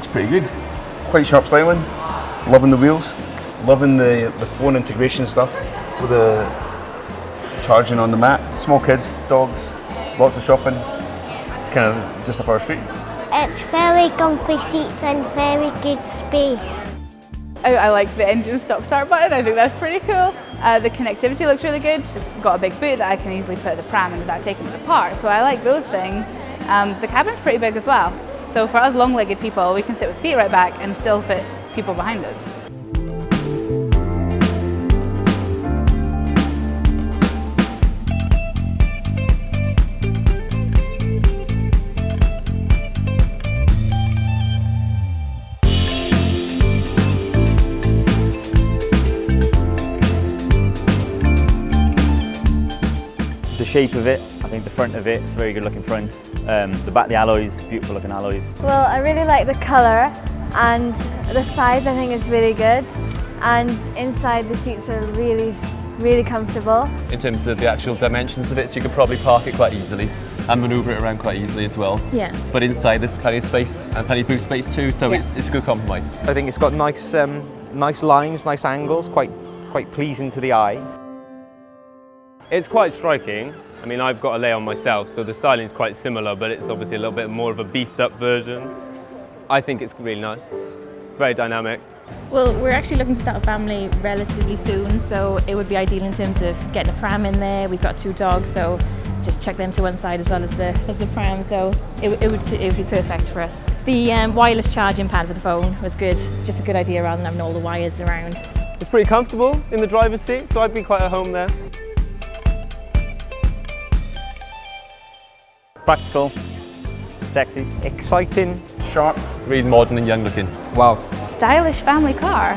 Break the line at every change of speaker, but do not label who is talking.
good. Quite sharp styling. Loving the wheels. Loving the, the phone integration stuff with the charging on the mat. Small kids, dogs, lots of shopping. Kind of just up our street.
It's very comfy seats and very good space.
I, I like the engine stop start button, I think that's pretty cool. Uh, the connectivity looks really good. It's got a big boot that I can easily put the pram in without taking it apart, so I like those things. Um, the cabin's pretty big as well, so for us long-legged people, we can sit with feet right back and still fit people behind us.
The shape of it, think the front of it, it's a very good looking front. Um, the back, the alloys, beautiful looking alloys.
Well, I really like the colour and the size I think is really good and inside the seats are really, really comfortable.
in terms of the actual dimensions of it, so you could probably park it quite easily and manoeuvre it around quite easily as well.
Yeah.
But inside there's plenty of space and plenty of boot space too, so
Yeah.
it's, it's a good compromise.
I think it's got nice, um, nice lines, nice angles, quite, quite pleasing to the eye.
It's quite striking. I mean, I've got a Leon myself, so the styling is quite similar, but it's obviously a little bit more of a beefed up version. I think it's really nice, very dynamic.
Well, we're actually looking to start a family relatively soon, so it would be ideal in terms of getting a pram in there. We've got two dogs, so just chuck them to one side as well as the as the pram. So it, it would it would be perfect for us. The um, wireless charging pad for the phone was good. It's just a good idea rather than having all the wires around.
It's pretty comfortable in the driver's seat, so I'd be quite at home there.
Practical, sexy.
Exciting,
Sharp.
Really modern and young looking.
wow.
Stylish family car.